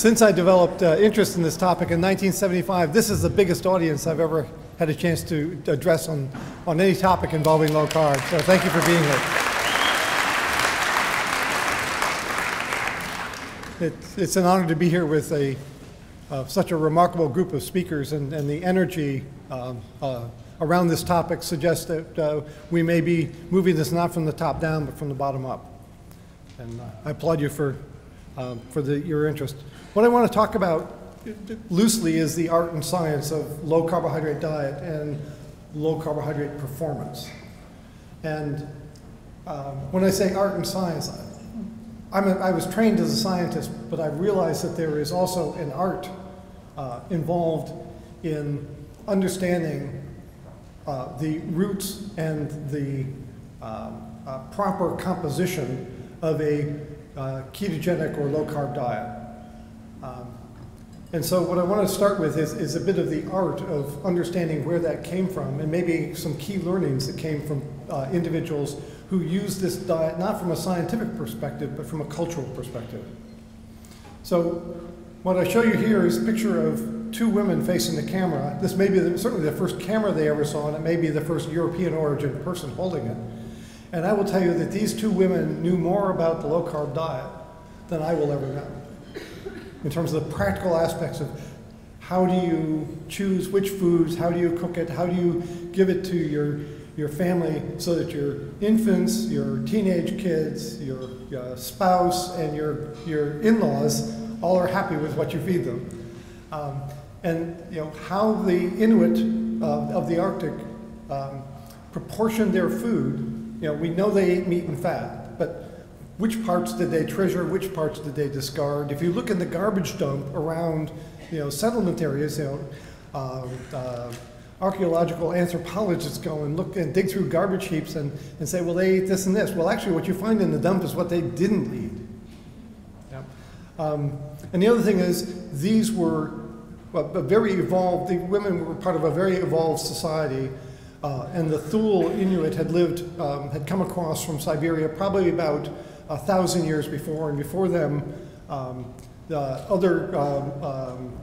Since I developed uh, interest in this topic in 1975, this is the biggest audience I've ever had a chance to address on, on any topic involving low carb. So thank you for being here. It's, it's an honor to be here with a, uh, such a remarkable group of speakers, and, and the energy um, uh, around this topic suggests that uh, we may be moving this not from the top down, but from the bottom up. And uh, I applaud you for, um, for the, your interest. What I want to talk about loosely is the art and science of low carbohydrate diet and low carbohydrate performance. And um, when I say art and science, I'm a, i was trained as a scientist, but I realized that there is also an art uh, involved in understanding uh, the roots and the um, uh, proper composition of a uh, ketogenic or low carb diet. Um, and so what I want to start with is, is a bit of the art of understanding where that came from and maybe some key learnings that came from uh, individuals who use this diet not from a scientific perspective, but from a cultural perspective. So what I show you here is a picture of two women facing the camera. This may be the, certainly the first camera they ever saw, and it may be the first European origin person holding it. And I will tell you that these two women knew more about the low carb diet than I will ever know in terms of the practical aspects of how do you choose which foods, how do you cook it, how do you give it to your, your family so that your infants, your teenage kids, your, your spouse, and your, your in-laws all are happy with what you feed them. Um, and you know, how the Inuit uh, of the Arctic um, proportion their food, you know, we know they ate meat and fat, but which parts did they treasure, which parts did they discard. If you look in the garbage dump around you know, settlement areas, you know, uh, uh, archaeological anthropologists go and look and dig through garbage heaps and, and say, well, they ate this and this. Well, actually, what you find in the dump is what they didn't eat. Yeah. Um, and the other thing is, these were well, very evolved, the women were part of a very evolved society. Uh, and the Thule Inuit had lived, um, had come across from Siberia probably about a thousand years before, and before them, um, the other um, um,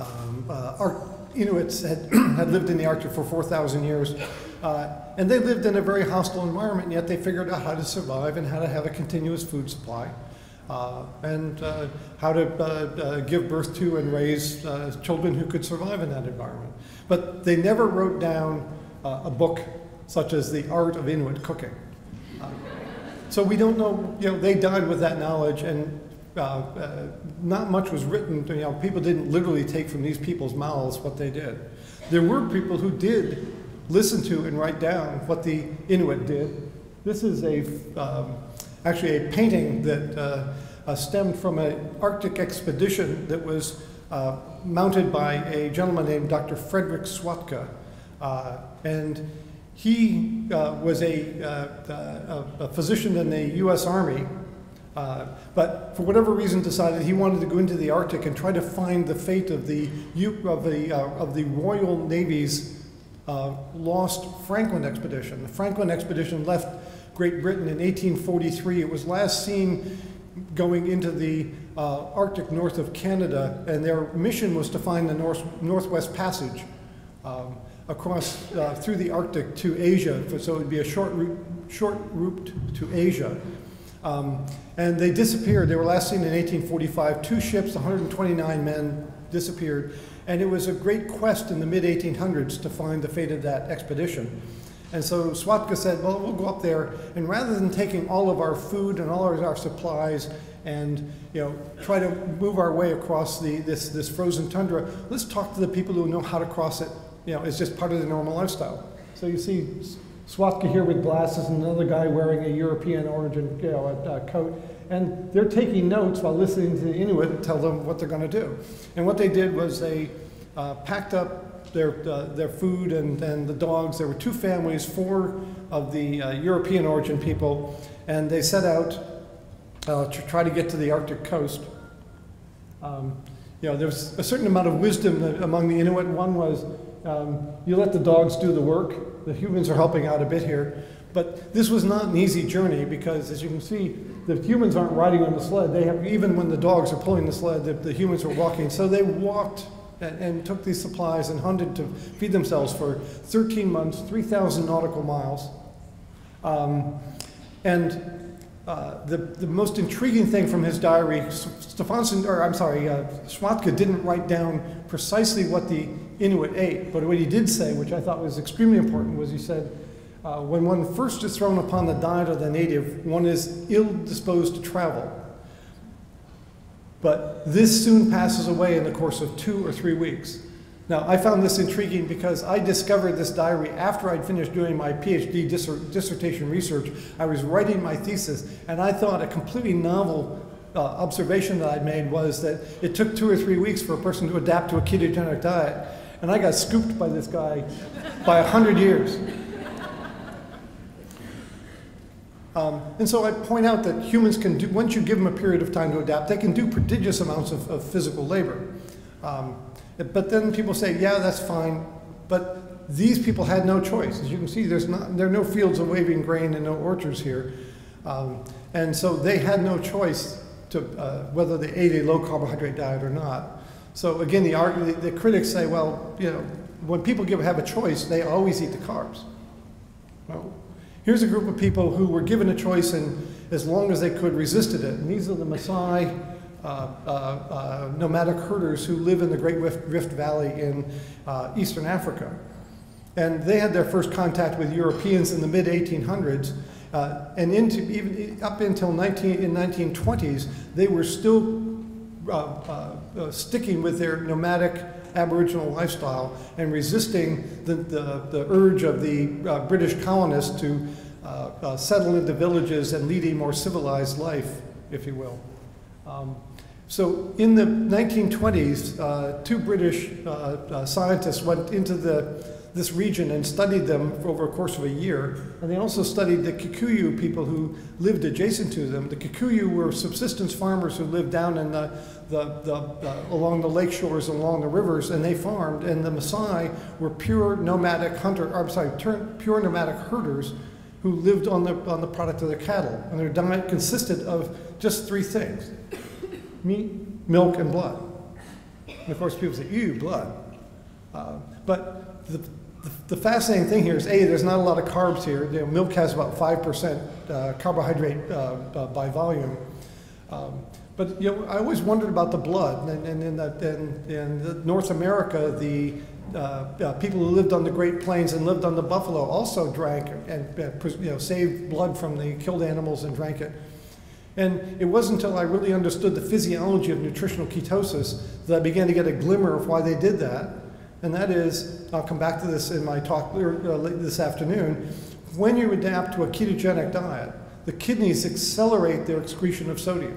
um uh, Inuits had, had lived in the Arctic for 4,000 years. Uh, and they lived in a very hostile environment, yet they figured out how to survive and how to have a continuous food supply. Uh, and uh, how to uh, give birth to and raise children who could survive in that environment. But they never wrote down a book such as The Art of Inuit Cooking. So we don't know, you know, they died with that knowledge and uh, uh, not much was written, you know, people didn't literally take from these people's mouths what they did. There were people who did listen to and write down what the Inuit did. This is a, um, actually a painting that uh, uh, stemmed from an Arctic expedition that was uh, mounted by a gentleman named Dr. Frederick Schwatka. Uh, and he uh, was a, uh, a, physician in the U.S. Army, but for whatever reason decided he wanted to go into the Arctic and try to find the fate of the, of the, of the Royal Navy's uh, lost Franklin expedition. The Franklin expedition left Great Britain in 1843. It was last seen going into the uh, Arctic north of Canada, and their mission was to find the North, Northwest Passage. Um, across uh, through the Arctic to Asia, so it would be a short route, short route to Asia. Um, and they disappeared. They were last seen in 1845. Two ships, 129 men disappeared. And it was a great quest in the mid 1800s to find the fate of that expedition. And so Schwatka said, well, we'll go up there, and rather than taking all of our food and all of our supplies and you know, try to move our way across the, this, this frozen tundra, let's talk to the people who know how to cross it you know, it's just part of the normal lifestyle. So you see Schwatka here with glasses and another guy wearing a European origin you know, a, coat. And they're taking notes while listening to the Inuit tell them what they're going to do. And what they did was they uh, packed up their, uh, their food and, and the dogs. There were two families, four of the uh, European origin people, and they set out uh, to try to get to the Arctic coast. Um, you know, there's a certain amount of wisdom among the Inuit. One was um, you let the dogs do the work. The humans are helping out a bit here. But this was not an easy journey because, as you can see, the humans aren't riding on the sled. They have, even when the dogs are pulling the sled, the, the humans are walking. So they walked and, and, took these supplies and hunted to feed themselves for 13 months, 3,000 nautical miles. Um, and uh, the, the most intriguing thing from his diary, Stefansson, or I'm sorry, uh, Schwatka didn't write down precisely what the Inuit ate, but what he did say, which I thought was extremely important, was he said, uh, when one first is thrown upon the diet of the native, one is ill disposed to travel. But this soon passes away in the course of two or three weeks. Now, I found this intriguing because I discovered this diary after I'd finished doing my PhD dissertation research. I was writing my thesis, and I thought a completely novel uh, observation that I'd made was that it took two or three weeks for a person to adapt to a ketogenic diet. And I got scooped by this guy by a hundred years. Um, and so I point out that humans can do, once you give them a period of time to adapt, they can do prodigious amounts of, of physical labor. Um, but then people say, yeah, that's fine, but these people had no choice. As you can see, there's not, there are no fields of waving grain and no orchards here. Um, and so they had no choice to uh, whether they ate a low carbohydrate diet or not. So again, the, the, the critics say, well, you know, when people give, have a choice, they always eat the carbs. Well, Here's a group of people who were given a choice and as long as they could resisted it. And these are the Maasai uh, uh, uh, nomadic herders who live in the Great Rift, Rift Valley in uh, Eastern Africa. And they had their first contact with Europeans in the mid 1800s. Uh, and into, even up until 19, in 1920s, they were still sticking with their nomadic Aboriginal lifestyle and resisting the, the, the urge of the uh, British colonists to uh, uh, settle into villages and lead a more civilized life, if you will. Um, so in the 1920s, uh, two British uh, uh, scientists went into the this region and studied them over a course of a year. And they also studied the Kikuyu people who lived adjacent to them. The Kikuyu were subsistence farmers who lived down in the, the, the uh, along the lake shores, along the rivers, and they farmed. And the Maasai were pure nomadic hunter, I'm sorry, pure nomadic herders who lived on the, on the product of their cattle. And their diet consisted of just three things meat, milk, and blood. And of course, people say, ew, blood. Uh, but the, the, fascinating thing here is, A, there's not a lot of carbs here. You know, milk has about 5% uh, carbohydrate uh, uh, by volume. Um, but you know, I always wondered about the blood. And, and in, the, in, in North America, the uh, uh, people who lived on the Great Plains and lived on the buffalo also drank and you know, saved blood from the killed animals and drank it. And it wasn't until I really understood the physiology of nutritional ketosis that I began to get a glimmer of why they did that and that is, I'll come back to this in my talk uh, this afternoon, when you adapt to a ketogenic diet, the kidneys accelerate their excretion of sodium.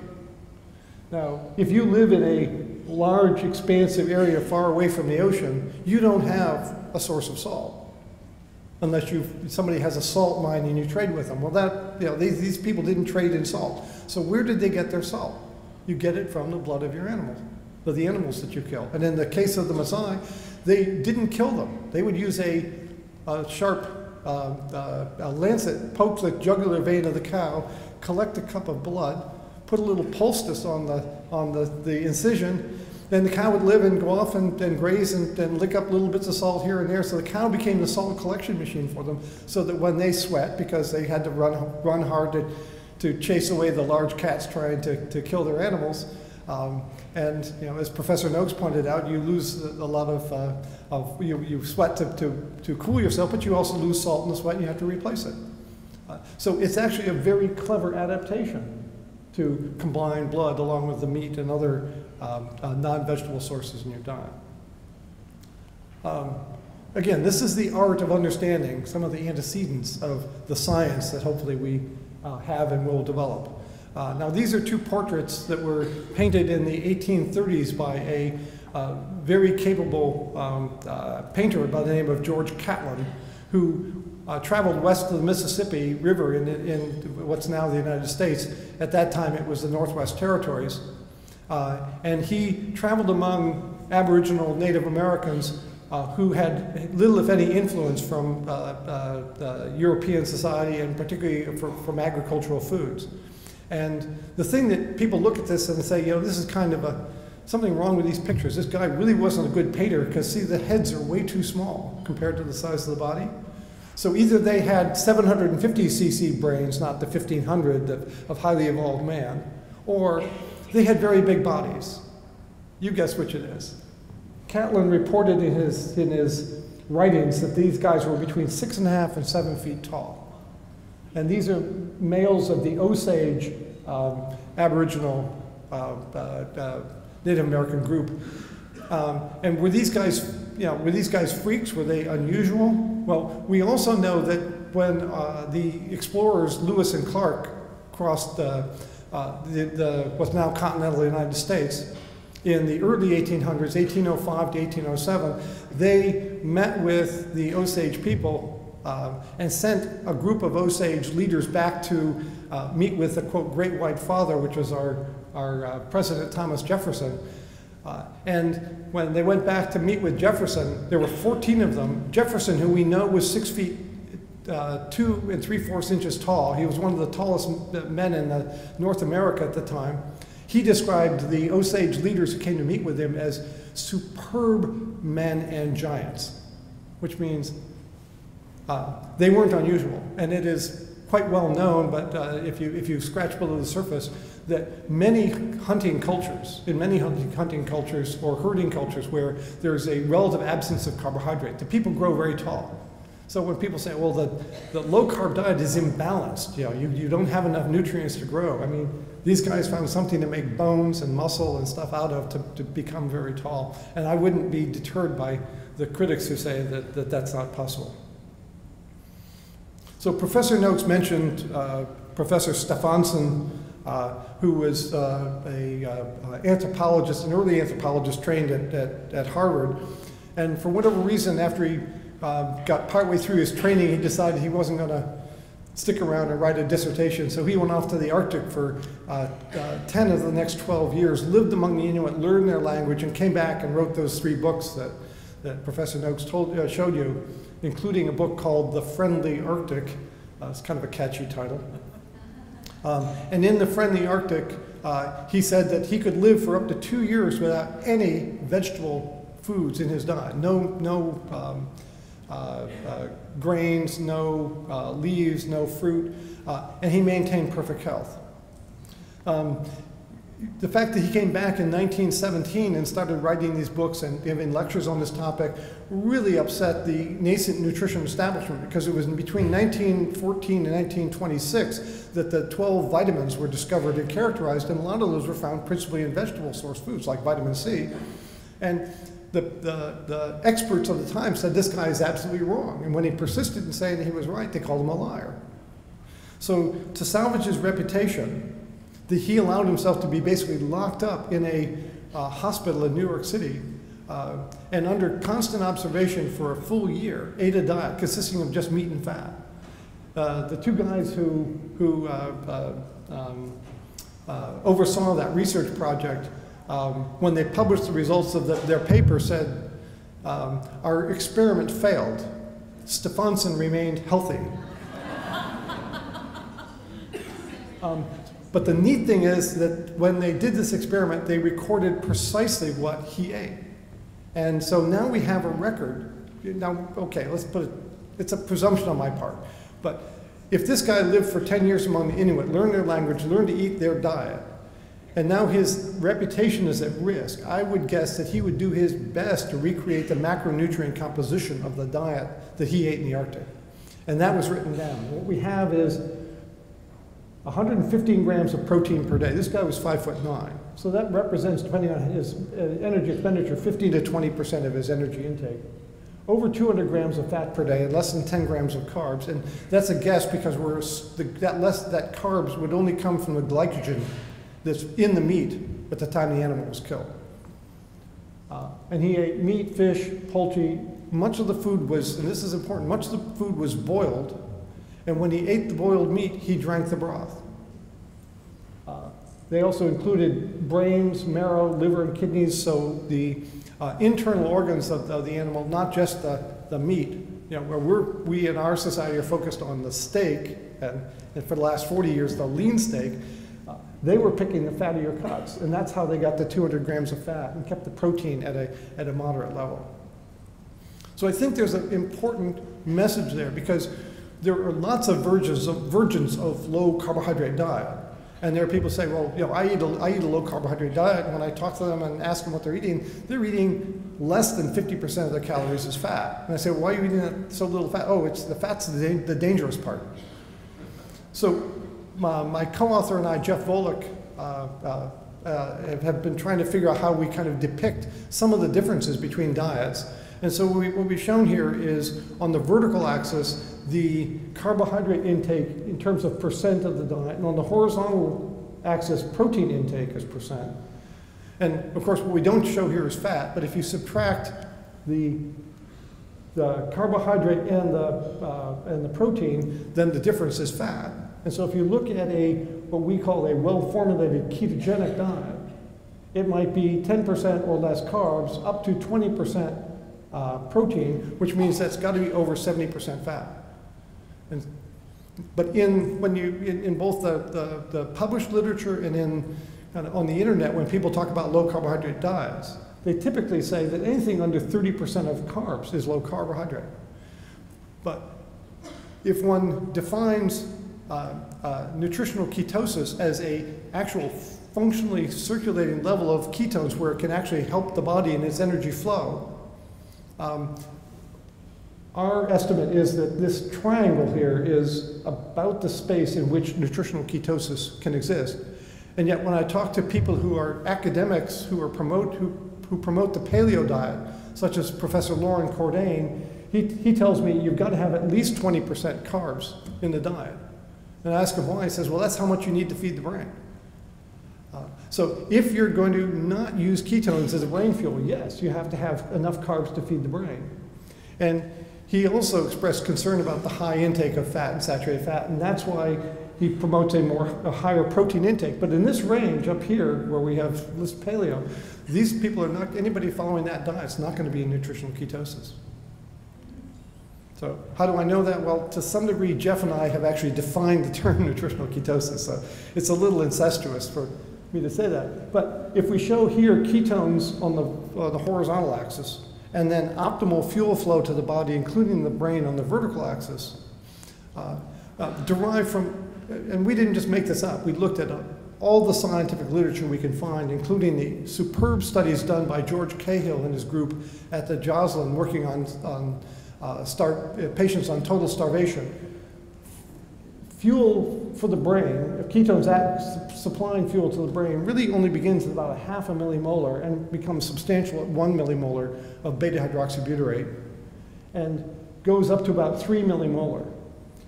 Now, if you live in a large, expansive area far away from the ocean, you don't have a source of salt. Unless you somebody has a salt mine and you trade with them. Well, that, you know, these, these people didn't trade in salt. So where did they get their salt? You get it from the blood of your animals, of the animals that you kill. And in the case of the Maasai, they didn't kill them. They would use a, a sharp uh, uh, a lancet, poke the jugular vein of the cow, collect a cup of blood, put a little poultice on the, on the, the incision, then the cow would live and go off and, and graze and, and lick up little bits of salt here and there. So the cow became the salt collection machine for them so that when they sweat, because they had to run, run hard to, to chase away the large cats trying to, to kill their animals, um, and you know, as Professor Noakes pointed out, you lose a lot of, uh, of you, you sweat to, to, to cool yourself, but you also lose salt in the sweat and you have to replace it. Uh, so it's actually a very clever adaptation to combine blood along with the meat and other um, uh, non-vegetable sources in your diet. Um, again, this is the art of understanding some of the antecedents of the science that hopefully we uh, have and will develop. Uh, now these are two portraits that were painted in the 1830s by a uh, very capable um, uh, painter by the name of George Catlin, who uh, traveled west of the Mississippi River in, in, what's now the United States. At that time it was the Northwest Territories. Uh, and he traveled among Aboriginal Native Americans uh, who had little, if any, influence from European society and particularly from agricultural foods. And the thing that people look at this and say, you know, this is kind of a, something wrong with these pictures. This guy really wasn't a good painter because, see, the heads are way too small compared to the size of the body. So either they had 750 cc brains, not the 1500 of, of highly evolved man, or they had very big bodies. You guess which it is. Catlin reported in his, in his writings that these guys were between six and a half and seven feet tall. And these are males of the Osage um, Aboriginal uh, uh, uh, Native American group. Um, and were these guys, you know, were these guys freaks? Were they unusual? Well, we also know that when uh, the explorers Lewis and Clark crossed uh, the, the, what's now continental United States in the early 1800s, 1805 to 1807, they met with the Osage people uh, and sent a group of Osage leaders back to uh, meet with the quote Great White Father, which was our, our uh, President Thomas Jefferson. Uh, and when they went back to meet with Jefferson, there were 14 of them. Jefferson, who we know was six feet uh, two and three fourths inches tall, he was one of the tallest men in North America at the time. He described the Osage leaders who came to meet with him as superb men and giants, which means uh, they weren't unusual. And it is quite well known, but uh, if, you, if you scratch below the surface, that many hunting cultures, in many hunting, hunting cultures or herding cultures where there's a relative absence of carbohydrate, the people grow very tall. So when people say, well, the, the low carb diet is imbalanced, you know, you, you don't have enough nutrients to grow. I mean, these guys found something to make bones and muscle and stuff out of to, to become very tall. And I wouldn't be deterred by the critics who say that, that that's not possible. So Professor Noakes mentioned uh, Professor Stefansson, uh, who was uh, a uh, anthropologist, an early anthropologist trained at, at, at, Harvard. And for whatever reason, after he uh, got partway through his training, he decided he wasn't going to stick around and write a dissertation. So he went off to the Arctic for uh, uh, 10 of the next 12 years, lived among the Inuit, learned their language, and came back and wrote those three books that, that Professor Noakes told, showed you, including a book called The Friendly Arctic. Uh, it's kind of a catchy title. Um, and in The Friendly Arctic, uh, he said that he could live for up to two years without any vegetable foods in his diet. No, no um, uh, uh, grains, no uh, leaves, no fruit, and he maintained perfect health. Um, the fact that he came back in 1917 and started writing these books and giving lectures on this topic really upset the nascent nutrition establishment because it was in between 1914 and 1926 that the 12 vitamins were discovered and characterized, and a lot of those were found principally in vegetable source foods like vitamin C. And the, the, the experts of the time said this guy is absolutely wrong. And when he persisted in saying he was right, they called him a liar. So to salvage his reputation, the, he allowed himself to be basically locked up in a uh, hospital in New York City uh, and under constant observation for a full year, ate a diet consisting of just meat and fat. Uh, the two guys who, who uh, uh, um, uh, oversaw that research project um, when they published the results of the, their paper, said, um, Our experiment failed. Stefansson remained healthy. um, but the neat thing is that when they did this experiment, they recorded precisely what he ate. And so now we have a record. Now, okay, let's put it, it's a presumption on my part. But if this guy lived for 10 years among the Inuit, learned their language, learned to eat their diet, and now his reputation is at risk. I would guess that he would do his best to recreate the macronutrient composition of the diet that he ate in the Arctic. And that was written down. What we have is 115 grams of protein per day. This guy was five foot nine. So that represents, depending on his uh, energy expenditure, 15 to 20% of his energy intake. Over 200 grams of fat per day and less than 10 grams of carbs. And that's a guess because we're, the, that, less, that carbs would only come from the glycogen that's in the meat at the time the animal was killed. Uh, and he ate meat, fish, poultry. Much of the food was, and this is important, much of the food was boiled. And when he ate the boiled meat, he drank the broth. Uh, they also included brains, marrow, liver, and kidneys, so the uh, internal organs of, of, the animal, not just the, the meat. You know, where we're, we in our society are focused on the steak, and, and for the last 40 years, the lean steak. Uh, they were picking the fattier cuts, and that's how they got the 200 grams of fat and kept the protein at a, at a moderate level. So I think there's an important message there because there are lots of versions of, versions of low carbohydrate diet. And there are people say, well, you know, I eat, a, I eat a low carbohydrate diet. And when I talk to them and ask them what they're eating, they're eating less than 50% of their calories is fat. And I say, well, why are you eating so little fat? Oh, it's the fat's the, the dangerous part. So my, my co-author and I, Jeff Volek, uh, uh, uh, have been trying to figure out how we kind of depict some of the differences between diets. And so what we've shown here is on the vertical axis, the carbohydrate intake in terms of percent of the diet, and on the horizontal axis, protein intake as percent. And of course, what we don't show here is fat, but if you subtract the, the carbohydrate and the, uh, and the protein, then the difference is fat. And so if you look at a, what we call a well-formulated ketogenic diet, it might be 10% or less carbs, up to 20% uh, protein, which means that's got to be over 70% fat. And, but in, when you, in, in both the, the, the, published literature and in, on the internet, when people talk about low carbohydrate diets, they typically say that anything under 30% of carbs is low carbohydrate. But if one defines uh, uh, nutritional ketosis as a actual functionally circulating level of ketones where it can actually help the body in its energy flow, um, our estimate is that this triangle here is about the space in which nutritional ketosis can exist. And yet when I talk to people who are academics who, are promote, who, who promote the paleo diet, such as Professor Loren Cordain, he, he tells me you've got to have at least 20% carbs in the diet. And I ask him why, he says, well, that's how much you need to feed the brain. So if you're going to not use ketones as a brain fuel, yes, you have to have enough carbs to feed the brain. And he also expressed concern about the high intake of fat and saturated fat, and that's why he promotes a more a higher protein intake. But in this range up here, where we have list paleo, these people are not anybody following that diet is not going to be in nutritional ketosis. So how do I know that? Well, to some degree, Jeff and I have actually defined the term nutritional ketosis. So it's a little incestuous for me to say that. But if we show here ketones on the, uh, the horizontal axis, and then optimal fuel flow to the body, including the brain on the vertical axis, uh, uh, derived from, and we didn't just make this up, we looked at uh, all the scientific literature we can find, including the superb studies done by George Cahill and his group at the Joslin working on, on uh, uh, patients on total starvation fuel for the brain, if ketones act, supplying fuel to the brain, really only begins at about a half a millimolar and becomes substantial at one millimolar of beta hydroxybutyrate and goes up to about three millimolar.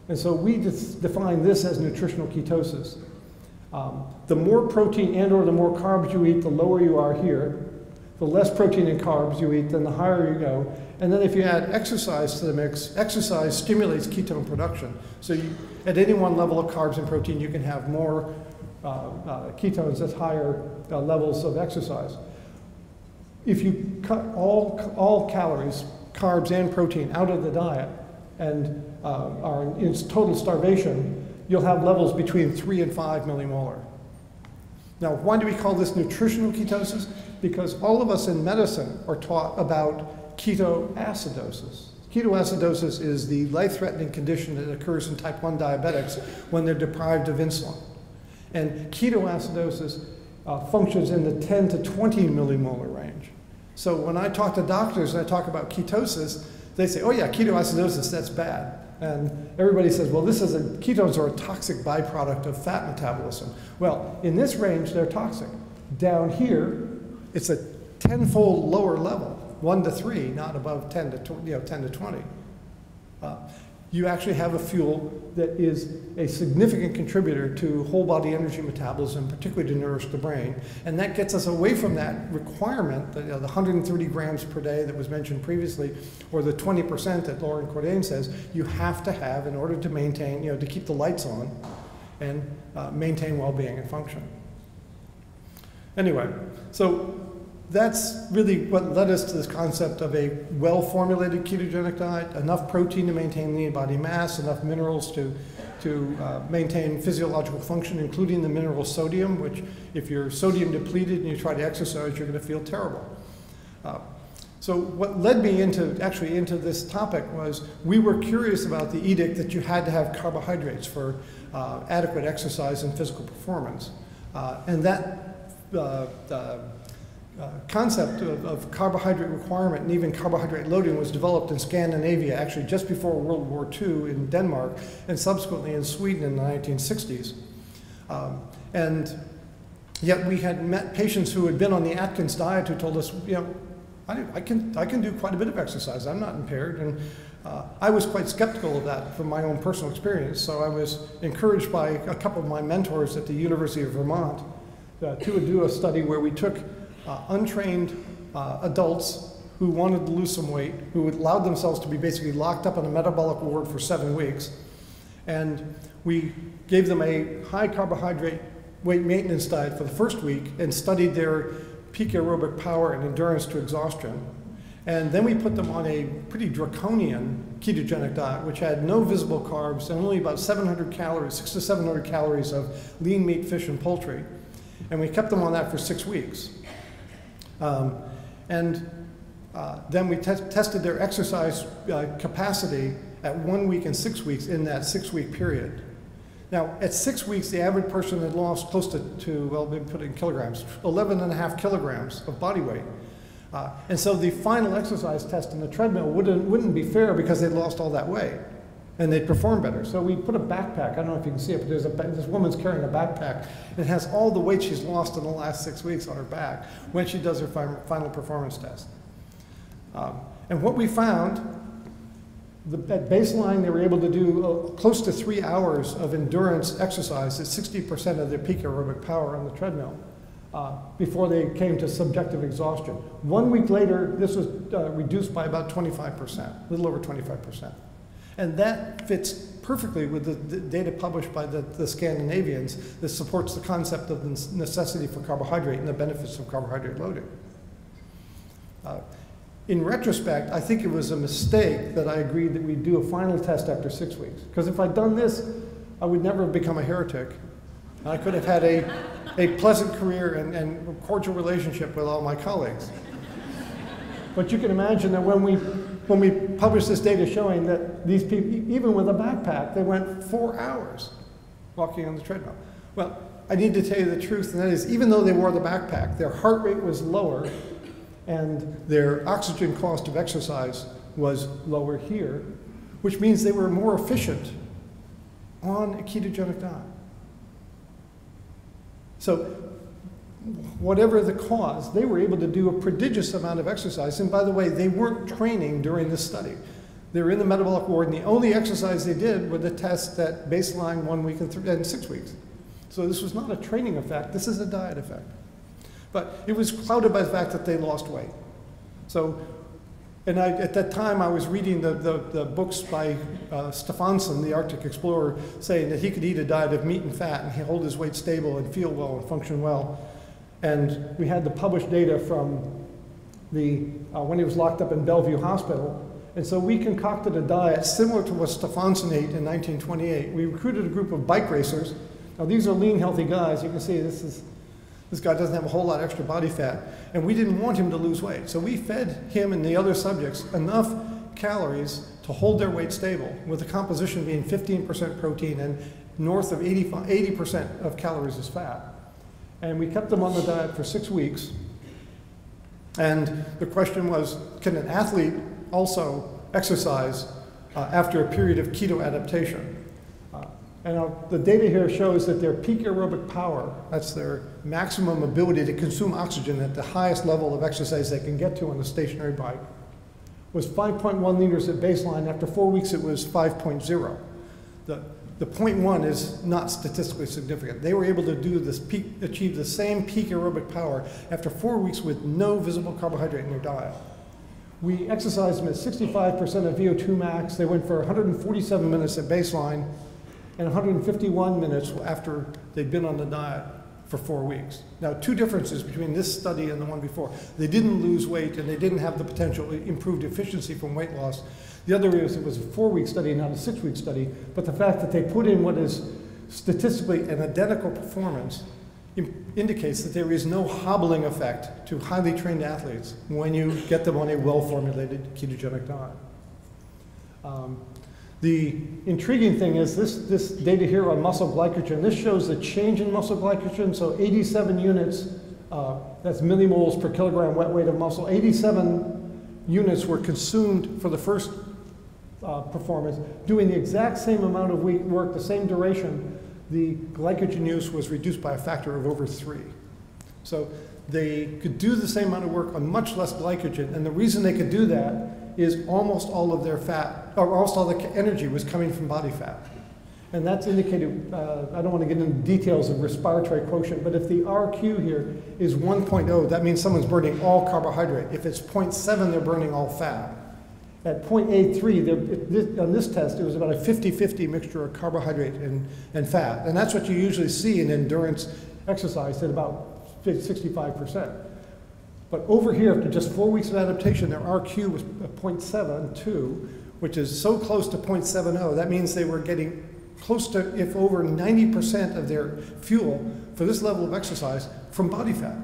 And so we define this as nutritional ketosis. Um, the more protein and or the more carbs you eat, the lower you are here. The less protein and carbs you eat, then the higher you go. And then if you add exercise to the mix, exercise stimulates ketone production. So you, at any one level of carbs and protein, you can have more uh, uh, ketones at higher uh, levels of exercise. If you cut all, all calories, carbs and protein out of the diet and uh, are in total starvation, you'll have levels between 3 and 5 millimolar. Now, why do we call this nutritional ketosis? Because all of us in medicine are taught about ketoacidosis. Ketoacidosis is the life-threatening condition that occurs in type 1 diabetics when they're deprived of insulin. And ketoacidosis uh, functions in the 10 to 20 millimolar range. So when I talk to doctors and I talk about ketosis, they say, oh yeah, ketoacidosis, that's bad. And everybody says, well, this is a, ketones are a toxic byproduct of fat metabolism. Well, in this range, they're toxic. Down here, it's a tenfold lower level one to three, not above 10 to, you know, 10 to 20. Uh, you actually have a fuel that is a significant contributor to whole body energy metabolism, particularly to nourish the brain. And that gets us away from that requirement, the, you know, the 130 grams per day that was mentioned previously, or the 20% that Loren Cordain says you have to have in order to maintain, you know, to keep the lights on and uh, maintain well-being and function. Anyway, so that's really what led us to this concept of a well-formulated ketogenic diet, enough protein to maintain lean body mass, enough minerals to, to uh, maintain physiological function, including the mineral sodium, which if you're sodium depleted and you try to exercise, you're going to feel terrible. Uh, so what led me into actually into this topic was we were curious about the edict that you had to have carbohydrates for uh, adequate exercise and physical performance. Uh, and that concept of, of, carbohydrate requirement and even carbohydrate loading was developed in Scandinavia actually just before World War II in Denmark and subsequently in Sweden in the 1960s. Um, and yet we had met patients who had been on the Atkins diet who told us, you know, I, I, can, I can do quite a bit of exercise. I'm not impaired. And uh, I was quite skeptical of that from my own personal experience. So I was encouraged by a couple of my mentors at the University of Vermont uh, to do a study where we took uh, untrained uh, adults who wanted to lose some weight, who allowed themselves to be basically locked up in a metabolic ward for seven weeks. And we gave them a high carbohydrate weight maintenance diet for the first week and studied their peak aerobic power and endurance to exhaustion. And then we put them on a pretty draconian ketogenic diet, which had no visible carbs and only about 700 calories, six to 700 calories of lean meat, fish, and poultry. And we kept them on that for six weeks. Um, and uh, then we te tested their exercise uh, capacity at one week and six weeks in that six week period. Now, at six weeks, the average person had lost close to, to well, they put it in kilograms, 11 and a half kilograms of body weight. Uh, and so the final exercise test in the treadmill wouldn't, wouldn't be fair because they'd lost all that weight and they'd perform better. So we put a backpack, I don't know if you can see it, but there's a, this woman's carrying a backpack. It has all the weight she's lost in the last six weeks on her back when she does her final performance test. Um, and what we found the, at baseline, they were able to do uh, close to three hours of endurance exercise at 60% of their peak aerobic power on the treadmill uh, before they came to subjective exhaustion. One week later, this was uh, reduced by about 25%, a little over 25%. And that fits perfectly with the, the data published by the, the, Scandinavians that supports the concept of the necessity for carbohydrate and the benefits of carbohydrate loading. Uh, in retrospect, I think it was a mistake that I agreed that we'd do a final test after six weeks. Because if I'd done this, I would never have become a heretic. I could have had a, a pleasant career and, and cordial relationship with all my colleagues. But you can imagine that when we, when we published this data showing that these people, even with a backpack, they went four hours walking on the treadmill. Well, I need to tell you the truth, and that is even though they wore the backpack, their heart rate was lower and their oxygen cost of exercise was lower here, which means they were more efficient on a ketogenic diet. So whatever the cause, they were able to do a prodigious amount of exercise. And by the way, they weren't training during this study. They were in the metabolic ward, and the only exercise they did were the tests at baseline one week and, and six weeks. So this was not a training effect, this is a diet effect. But it was clouded by the fact that they lost weight. So, and I, at that time I was reading the, the, the books by uh, Stefansson, the Arctic explorer, saying that he could eat a diet of meat and fat and hold his weight stable and feel well and function well. And we had the published data from the, uh, when he was locked up in Bellevue Hospital. And so we concocted a diet similar to what Stefansson ate in 1928. We recruited a group of bike racers. Now these are lean, healthy guys. You can see this is this guy doesn't have a whole lot of extra body fat. And we didn't want him to lose weight. So we fed him and the other subjects enough calories to hold their weight stable, with the composition being 15% protein and north of 80% of calories is fat. And we kept them on the diet for six weeks. And the question was, can an athlete also exercise uh, after a period of keto adaptation? And uh, the data here shows that their peak aerobic power, that's their maximum ability to consume oxygen at the highest level of exercise they can get to on a stationary bike, was 5.1 liters at baseline. After four weeks, it was 5.0. The, the 0.1 is not statistically significant. They were able to do this peak, achieve the same peak aerobic power after four weeks with no visible carbohydrate in their diet. We exercised them at 65% of VO2 max. They went for 147 minutes at baseline and 151 minutes after they'd been on the diet for four weeks. Now, two differences between this study and the one before. They didn't lose weight and they didn't have the potential improved efficiency from weight loss. The other is it was a four-week study, not a six-week study, but the fact that they put in what is statistically an identical performance indicates that there is no hobbling effect to highly trained athletes when you get them on a well-formulated ketogenic diet. Um, the intriguing thing is this, this data here on muscle glycogen, this shows the change in muscle glycogen, so 87 units, uh, that's millimoles per kilogram wet weight of muscle, 87 units were consumed for the first uh, performance, doing the exact same amount of work, the same duration, the glycogen use was reduced by a factor of over three. So they could do the same amount of work on much less glycogen, and the reason they could do that is almost all of their fat, or almost all the energy was coming from body fat. And that's indicated, uh, I don't want to get into details of respiratory quotient, but if the RQ here is 1.0, that means someone's burning all carbohydrate. If it's 0.7, they're burning all fat. At 0.83, on this test, it was about a 50-50 mixture of carbohydrate and, and fat. And that's what you usually see in endurance exercise at about 65%. But over here, after just four weeks of adaptation, their RQ was 0.72, which is so close to 0.70. That means they were getting close to, if over 90% of their fuel for this level of exercise from body fat.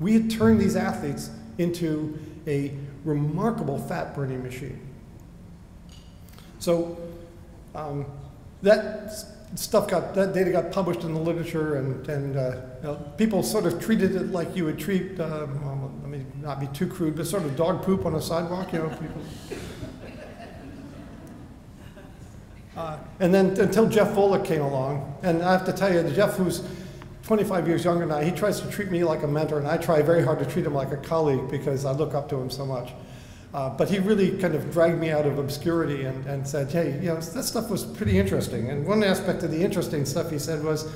We had turned these athletes into a remarkable fat burning machine. So um, that stuff got, that data got published in the literature and, and uh, you know, people sort of treated it like you would treat, uh, well, let me not be too crude, but sort of dog poop on a sidewalk, you know, people. Uh, and then until Jeff Volek came along, and I have to tell you, Jeff, who's 25 years younger than I, he tries to treat me like a mentor, and I try very hard to treat him like a colleague because I look up to him so much. Uh, but he really kind of dragged me out of obscurity and, and said, hey, you know, that stuff was pretty interesting. And one aspect of the interesting stuff he said was,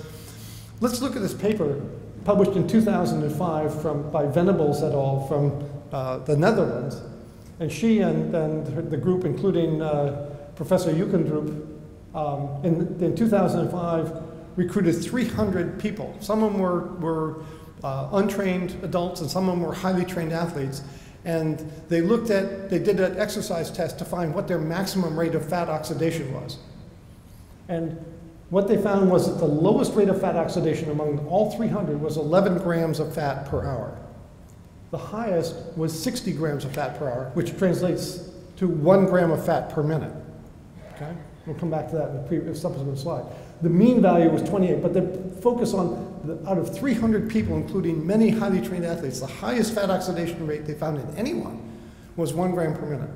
let's look at this paper published in 2005 from, by Venables et al. from uh, the Netherlands. And she and, and the group, including uh, Professor Jeukendrup, um, in, in 2005 recruited 300 people. Some of them were, were uh, untrained adults and some of them were highly trained athletes. And they looked at, they did an exercise test to find what their maximum rate of fat oxidation was. And what they found was that the lowest rate of fat oxidation among all 300 was 11 grams of fat per hour. The highest was 60 grams of fat per hour, which translates to one gram of fat per minute. Okay? We'll come back to that in the subsequent slide. The mean value was 28, but the focus on the, out of 300 people, including many highly trained athletes, the highest fat oxidation rate they found in anyone was one gram per minute.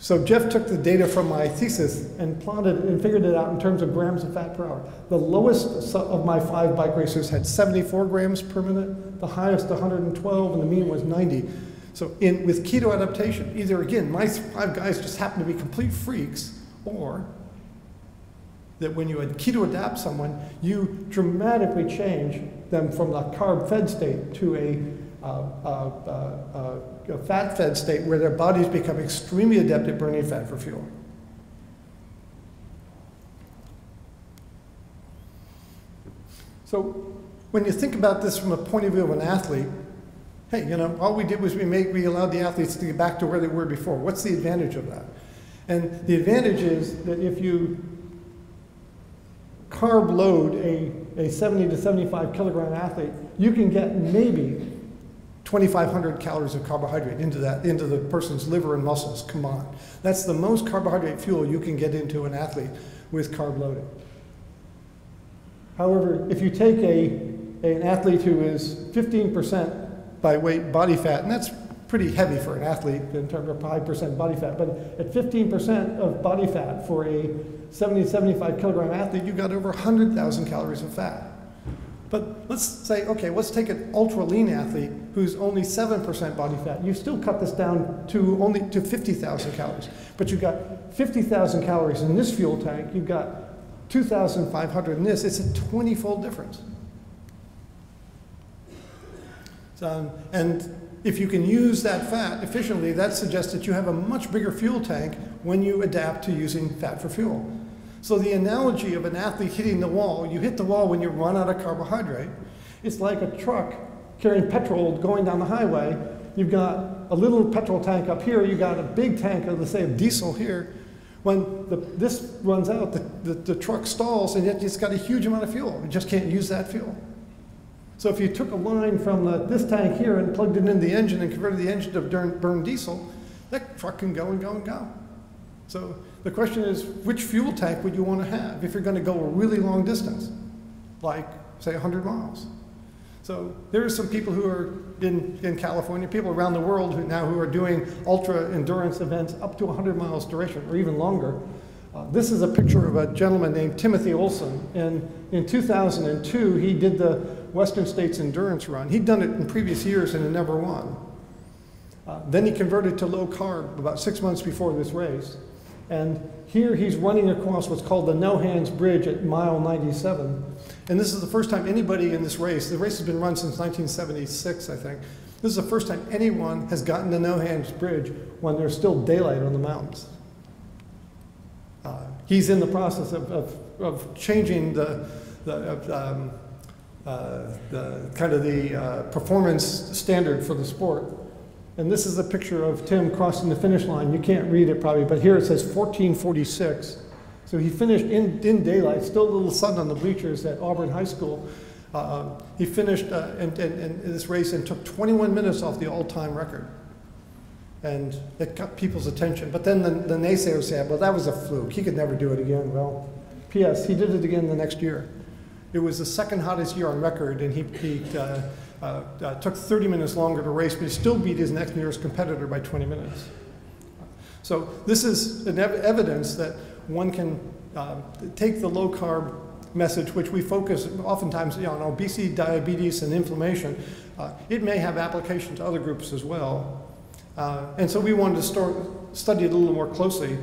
So Jeff took the data from my thesis and plotted and figured it out in terms of grams of fat per hour. The lowest of my five bike racers had 74 grams per minute, the highest 112, and the mean was 90. So in, with keto adaptation, either again, my five guys just happen to be complete freaks, or that when you keto adapt someone, you dramatically change them from the carb fed state to a, uh, uh, uh, a fat fed state where their bodies become extremely adept at burning fat for fuel. So when you think about this from a point of view of an athlete, hey, you know, all we did was we made, we allowed the athletes to get back to where they were before. What's the advantage of that? And the advantage is that if you carb load a, a 70 to 75 kilogram athlete, you can get maybe 2,500 calories of carbohydrate into that into the person's liver and muscles combined. That's the most carbohydrate fuel you can get into an athlete with carb loading. However, if you take a, an athlete who is 15% by weight body fat, and that's pretty heavy for an athlete in terms of 5% body fat, but at 15% of body fat for a 70 75 kilogram athlete, you got over 100,000 calories of fat. But let's say, okay, let's take an ultra lean athlete who's only 7% body fat. You still cut this down to only to 50,000 calories. But you've got 50,000 calories in this fuel tank, you've got 2,500 in this. It's a 20 fold difference. So, um, and if you can use that fat efficiently, that suggests that you have a much bigger fuel tank when you adapt to using fat for fuel. So the analogy of an athlete hitting the wall, you hit the wall when you run out of carbohydrate. It's like a truck carrying petrol going down the highway. You've got a little petrol tank up here, you've got a big tank of, let's say, of diesel here. When the, this runs out, the, the, the truck stalls and yet it's got a huge amount of fuel. You just can't use that fuel. So if you took a line from the, this tank here and plugged it into the engine and converted the engine to burn, burn diesel, that truck can go and go and go. So the question is, which fuel tank would you want to have if you're going to go a really long distance, like, say, 100 miles? So there are some people who are in, in California, people around the world who now who are doing ultra endurance events up to 100 miles duration or even longer. Uh, this is a picture of a gentleman named Timothy Olson. And in 2002, he did the Western States Endurance Run. He'd done it in previous years and had never won. Uh, then he converted to low carb about six months before this race. And here he's running across what's called the No Hands Bridge at mile 97. And this is the first time anybody in this race, the race has been run since 1976, I think. This is the first time anyone has gotten to No Hands Bridge when there's still daylight on the mountains. Uh, he's in the process of, of, of changing the, the, um, the kind of the uh, performance standard for the sport. And this is a picture of Tim crossing the finish line. You can't read it probably, but here it says 1446. So he finished in, in daylight, still a little sun on the bleachers at Auburn High School. Uh, he finished uh, in, in, in, this race and took 21 minutes off the all-time record. And it got people's attention. But then the, the naysayers said, well, that was a fluke. He could never do it again. Well, P.S., he did it again the next year. It was the second hottest year on record, and he, he uh, uh, uh took 30 minutes longer to race, but he still beat his next nearest competitor by 20 minutes. So this is an ev evidence that one can uh, take the low carb message, which we focus oftentimes on obesity, diabetes, and inflammation. Uh, it may have application to other groups as well. Uh, and so we wanted to start, study it a little more closely.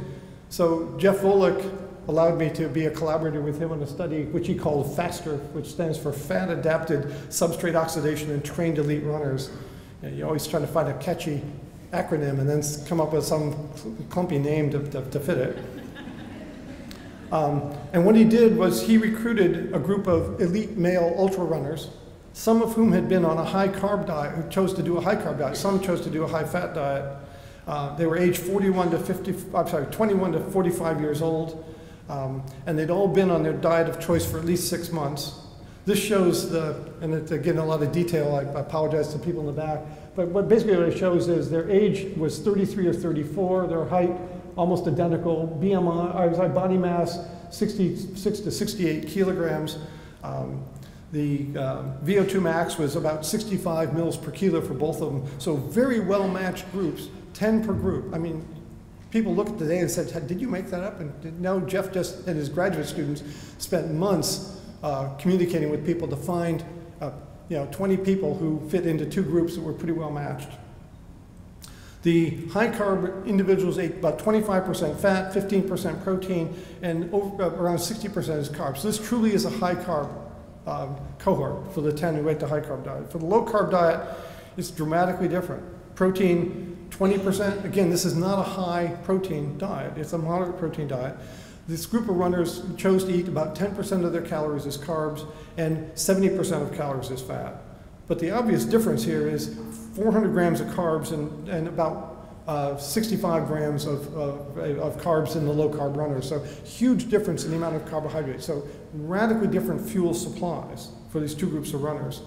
So Jeff Volek allowed me to be a collaborator with him on a study which he called FASTER, which stands for Fat Adapted Substrate Oxidation in Trained Elite Runners. You know, you're always trying to find a catchy acronym and then come up with some clumpy name to, to, to fit it. Um, and what he did was he recruited a group of elite male ultra runners, some of whom had been on a high carb diet, who chose to do a high carb diet. Some chose to do a high fat diet. Uh, they were aged 41 to 50, I'm sorry, 21 to 45 years old. Um, and they'd all been on their diet of choice for at least six months. This shows the, and it's again a lot of detail, I apologize to people in the back, but what basically what it shows is their age was 33 or 34, their height almost identical. BMI, body mass, 66 to 68 kilograms. Um, the uh, VO2 max was about 65 mils per kilo for both of them. So very well matched groups, 10 per group. I mean, people look at the data and said, did you make that up? And no, Jeff just and his graduate students spent months uh, communicating with people to find uh, you know, 20 people who fit into two groups that were pretty well matched. The high carb individuals ate about 25% fat, 15% protein, and over, uh, around 60% is carbs. So this truly is a high carb um, cohort for the 10 who ate the high carb diet. For the low carb diet, it's dramatically different. Protein, 20%. Again, this is not a high protein diet, it's a moderate protein diet. This group of runners chose to eat about 10% of their calories as carbs and 70% of calories as fat. But the obvious difference here is 400 grams of carbs and, and about uh, 65 grams of, of, of, carbs in the low carb runners. So huge difference in the amount of carbohydrates. So radically different fuel supplies for these two groups of runners.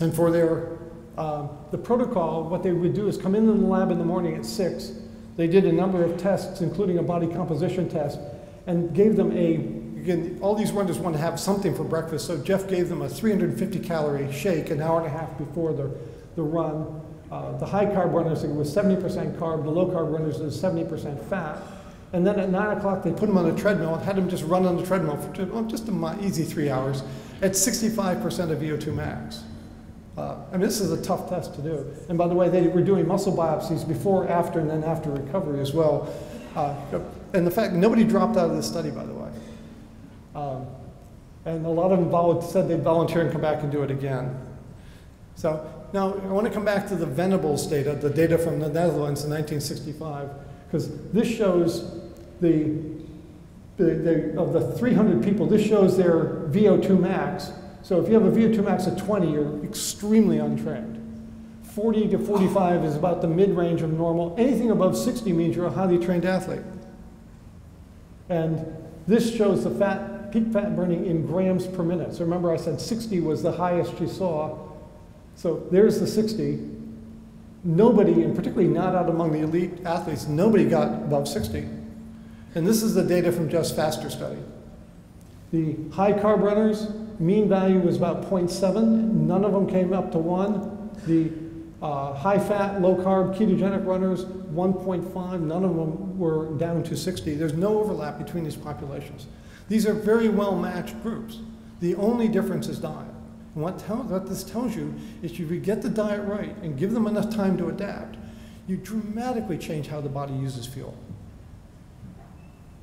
And for their, uh, the protocol, what they would do is come in the lab in the morning at six. They did a number of tests, including a body composition test, and gave them a again, all these runners want to have something for breakfast, so Jeff gave them a 350 calorie shake an hour and a half before the, the run. Uh, the high carb runners, it was 70% carb, the low carb runners, was 70% fat. And then at 9 o'clock, they put them on a treadmill and had them just run on the treadmill for just a easy three hours at 65% of VO2 max. Uh, I mean, this is a tough test to do. And by the way, they were doing muscle biopsies before, after, and then after recovery as well. Uh, and the fact, nobody dropped out of this study, by the way. Um, and a lot of them said they'd volunteer and come back and do it again. So now I want to come back to the Venables data, the data from the Netherlands in 1965, because this shows the the, the, of the 300 people, this shows their VO2 max. So if you have a VO2 max of 20, you're extremely untrained. 40 to 45 is about the mid-range of normal. Anything above 60 means you're a highly trained athlete. And this shows the fat, peak fat burning in grams per minute. So remember I said 60 was the highest you saw. So there's the 60. Nobody, and particularly not out among the elite athletes, nobody got above 60. And this is the data from Just Faster study. The high carb runners, mean value was about 0.7. None of them came up to 1. The uh, high fat, low carb, ketogenic runners, 1.5. None of them were down to 60. There's no overlap between these populations. These are very well matched groups. The only difference is diet. And what, tell, what this tells you is if you get the diet right and give them enough time to adapt, you dramatically change how the body uses fuel.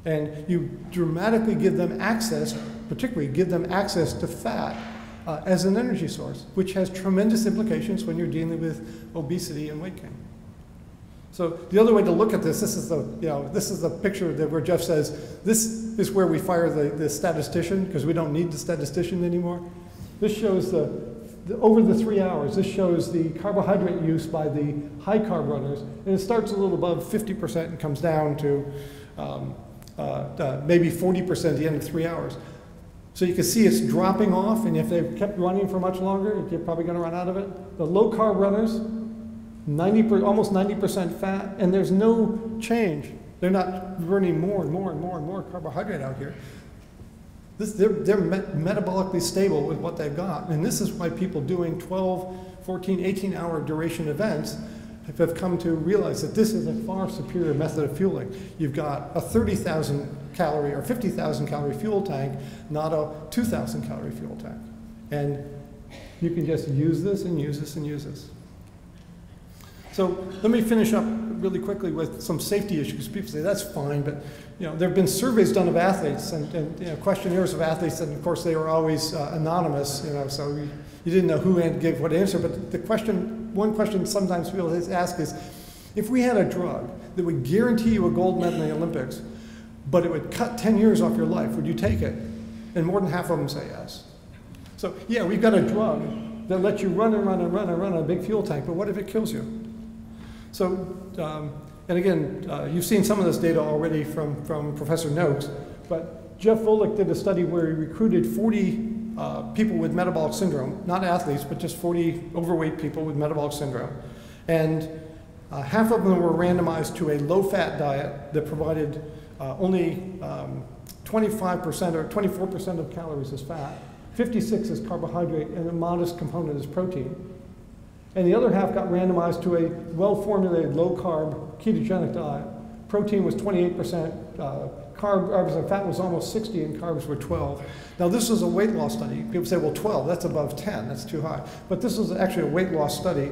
And you dramatically give them access, particularly give them access to fat uh, as an energy source, which has tremendous implications when you're dealing with obesity and weight gain. So the other way to look at this, this is the, you know, this is the picture that where Jeff says, this is where we fire the, the statistician, because we don't need the statistician anymore. This shows the, the, over the three hours, this shows the carbohydrate use by the high carb runners, and it starts a little above 50% and comes down to um, uh, uh, maybe 40% at the end of three hours. So you can see it's dropping off, and if they've kept running for much longer, you're probably going to run out of it. The low carb runners, 90 per, almost 90% fat, and there's no change. They're not burning more and more and more and more carbohydrate out here. This, they're they're met, metabolically stable with what they've got. And this is why people doing 12, 14, 18 hour duration events have come to realize that this is a far superior method of fueling. You've got a 30,000 calorie or 50,000 calorie fuel tank, not a 2,000 calorie fuel tank. And you can just use this and use this and use this. So let me finish up really quickly with some safety issues. People say that's fine, but you know there have been surveys done of athletes and, and you know, questionnaires of athletes, and of course they were always uh, anonymous. You know, so you, you didn't know who gave what answer. But the question, one question sometimes people ask is, if we had a drug that would guarantee you a gold medal in the Olympics, but it would cut 10 years off your life, would you take it? And more than half of them say yes. So yeah, we've got a drug that lets you run and run and run and run on a big fuel tank, but what if it kills you? So, um, and again, uh, you've seen some of this data already from, from Professor Noakes, but Jeff Volek did a study where he recruited 40 uh, people with metabolic syndrome, not athletes, but just 40 overweight people with metabolic syndrome. And uh, half of them were randomized to a low-fat diet that provided uh, only 25% um, or 24% of calories as fat, 56 as carbohydrate, and a modest component as protein. And the other half got randomized to a well-formulated low-carb ketogenic diet. Protein was 28%, uh, carb, and fat was almost 60, and carbs were 12. Now this is a weight loss study. People say, well, 12, that's above 10, that's too high. But this is actually a weight loss study,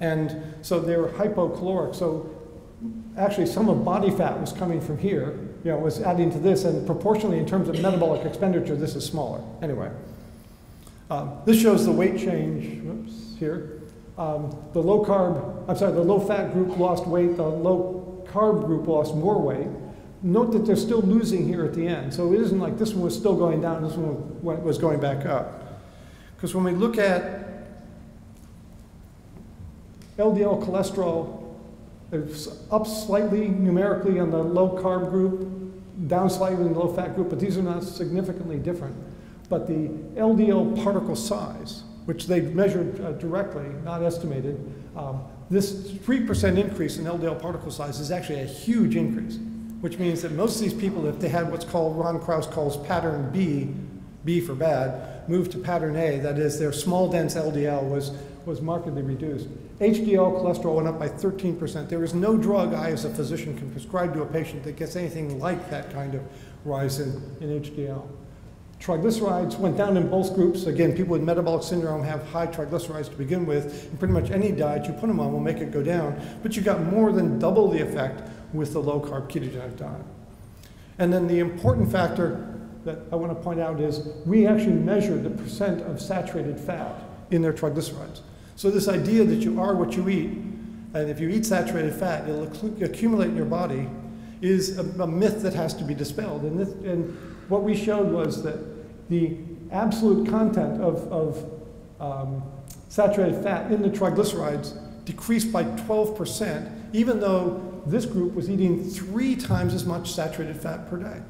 and so they were hypocaloric. So actually some of body fat was coming from here, you know, was adding to this, and proportionally in terms of metabolic expenditure, this is smaller. Anyway, um, this shows the weight change, oops, here. Um, the low carb, I'm sorry, the low fat group lost weight, the low carb group lost more weight. Note that they're still losing here at the end. So it isn't like this one was still going down, this one was going back up. Because when we look at LDL cholesterol, it's up slightly numerically on the low carb group, down slightly in the low fat group, but these are not significantly different. But the LDL particle size, which they measured uh, directly, not estimated, um, this 3% increase in LDL particle size is actually a huge increase, which means that most of these people, if they had what's called, Ron Krauss calls pattern B, B for bad, moved to pattern A, that is their small dense LDL was, was markedly reduced. HDL cholesterol went up by 13%. There is no drug I as a physician can prescribe to a patient that gets anything like that kind of rise in, in HDL. Triglycerides went down in both groups. Again, people with metabolic syndrome have high triglycerides to begin with, and pretty much any diet you put them on will make it go down. But you got more than double the effect with the low carb ketogenic diet. And then the important factor that I want to point out is we actually measured the percent of saturated fat in their triglycerides. So this idea that you are what you eat, and if you eat saturated fat, it'll accumulate in your body is a, a myth that has to be dispelled. And, this, and what we showed was that the absolute content of, of um, saturated fat in the triglycerides decreased by 12%, even though this group was eating three times as much saturated fat per day.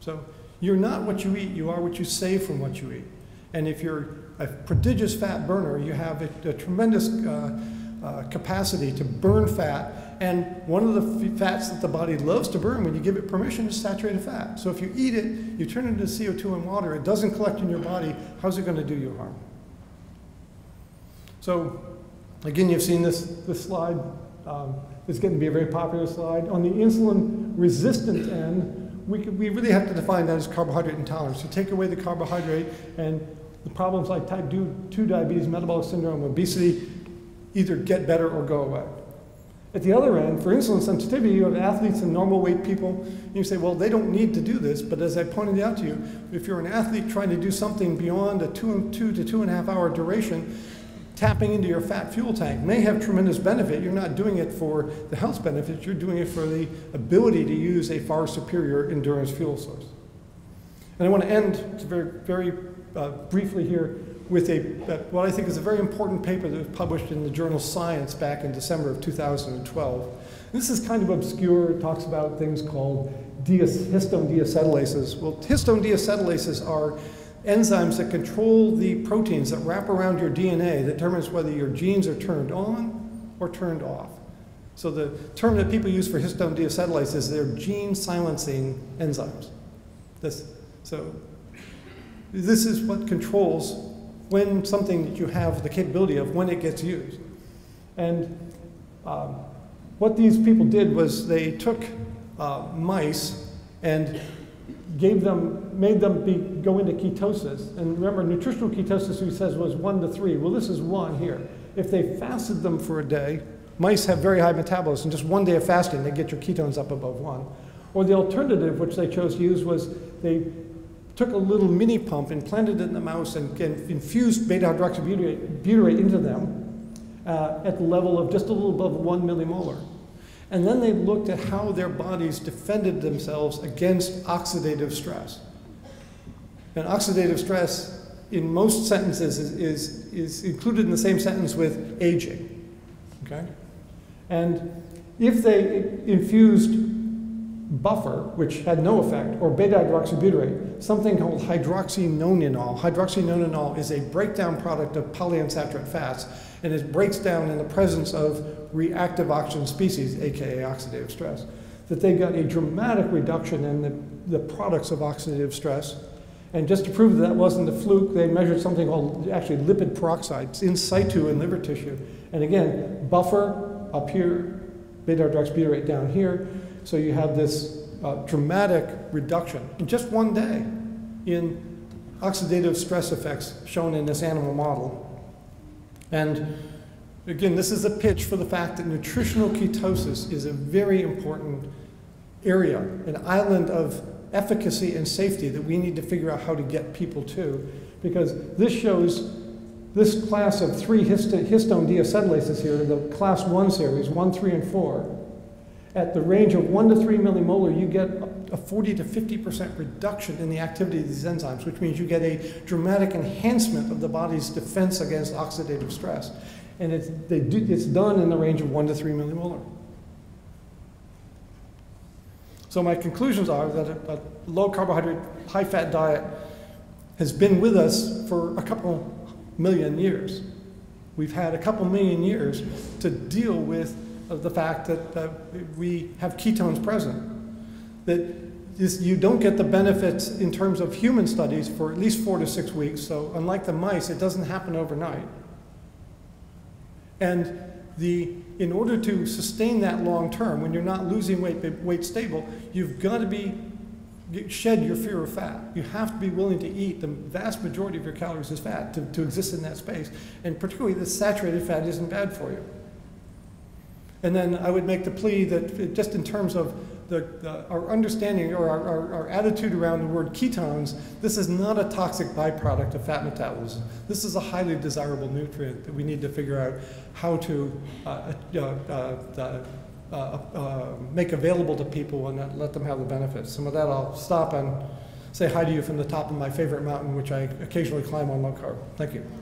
So you're not what you eat, you are what you save from what you eat. And if you're a prodigious fat burner, you have a, a tremendous uh, uh, capacity to burn fat. And one of the fats that the body loves to burn when you give it permission is saturated fat. So if you eat it, you turn it into CO2 and water, it doesn't collect in your body, how's it going to do you harm? So again, you've seen this, this slide. Um, it's getting to be a very popular slide. On the insulin resistant end, we, we really have to define that as carbohydrate intolerance. So take away the carbohydrate and the problems like type 2 diabetes, metabolic syndrome, obesity either get better or go away. At the other end, for insulin sensitivity, you have athletes and normal weight people. And you say, well, they don't need to do this. But as I pointed out to you, if you're an athlete trying to do something beyond a two, two to two and a half hour duration, tapping into your fat fuel tank may have tremendous benefit. You're not doing it for the health benefits, you're doing it for the ability to use a far superior endurance fuel source. And I want to end very, very uh, briefly here with a, uh, what I think is a very important paper that was published in the journal Science back in December of 2012. This is kind of obscure. It talks about things called histone deacetylases. Well, histone deacetylases are enzymes that control the proteins that wrap around your DNA that determines whether your genes are turned on or turned off. So the term that people use for histone deacetylase is they're gene silencing enzymes. This, so this is what controls when something that you have the capability of when it gets used. And um, what these people did was they took uh, mice and gave them, made them be, go into ketosis. And remember, nutritional ketosis, he says, was one to three. Well, this is one here. If they fasted them for a day, mice have very high metabolism. Just one day of fasting, they get your ketones up above one. Or the alternative, which they chose to use, was they took a little mini pump implanted it in the mouse and, and infused beta hydroxybutyrate into them uh, at the level of just a little above one millimolar. And then they looked at how their bodies defended themselves against oxidative stress. And oxidative stress, in most sentences, is, is, is included in the same sentence with aging. Okay? And if they infused buffer, which had no effect, or beta hydroxybutyrate, something called hydroxynonenal. Hydroxynonenal is a breakdown product of polyunsaturated fats, and it breaks down in the presence of reactive oxygen species, aka oxidative stress. That they got a dramatic reduction in the, the products of oxidative stress. And just to prove that, that wasn't a fluke, they measured something called actually lipid peroxides in situ in liver tissue. And again, buffer up here, beta hydroxybutyrate down here, so you have this uh, dramatic reduction in just one day in oxidative stress effects shown in this animal model. And again, this is a pitch for the fact that nutritional ketosis is a very important area, an island of efficacy and safety that we need to figure out how to get people to. Because this shows this class of three histone deacetylases here, the class 1 series, 1, 3, and 4, at the range of 1 to 3 millimolar, you get a 40 to 50% reduction in the activity of these enzymes, which means you get a dramatic enhancement of the body's defense against oxidative stress. And it's, do, it's done in the range of 1 to 3 millimolar. So my conclusions are that a, a low carbohydrate, high fat diet has been with us for a couple million years. We've had a couple million years to deal with the fact that, that we have ketones present. That you don't get the benefits in terms of human studies for at least four to six weeks. So unlike the mice, it doesn't happen overnight. And the, in order to sustain that long term, when you're not losing weight, weight stable, you've got to be shed your fear of fat. You have to be willing to eat the vast majority of your calories as fat to, to exist in that space. And particularly the saturated fat isn't bad for you. And then I would make the plea that just in terms of the, the, our understanding or our, our, our, attitude around the word ketones, this is not a toxic byproduct of fat metabolism. This is a highly desirable nutrient that we need to figure out how to uh, uh, uh, uh, uh, make available to people and let- them have the benefits. And with that, I'll stop and say hi to you from the top of my favorite mountain, which I occasionally climb on Mount Carmel. Thank you.